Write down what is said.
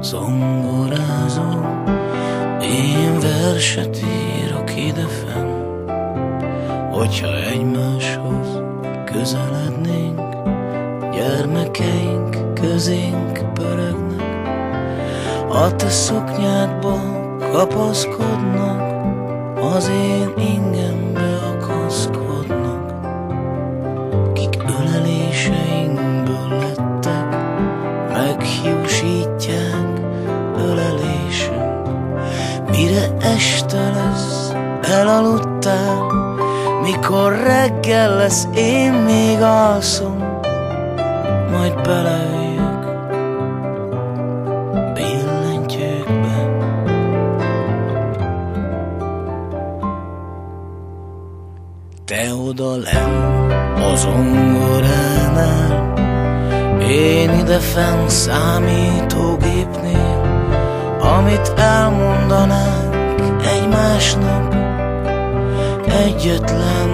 zongorázom, én verset írok idefenn, hogyha egymáshoz közelednénk, gyermekeink közénk pörögnek, a te szoknyádba kapaszkodnak, az én ingembe Mire este lesz, elaludtál, mikor reggel lesz, én még alszom, majd beleüljök billentyűkbe. Te oda lenn az ongoránál, én ide fenn számítógépnél, amit elmondanánk egymásnak, egyetlen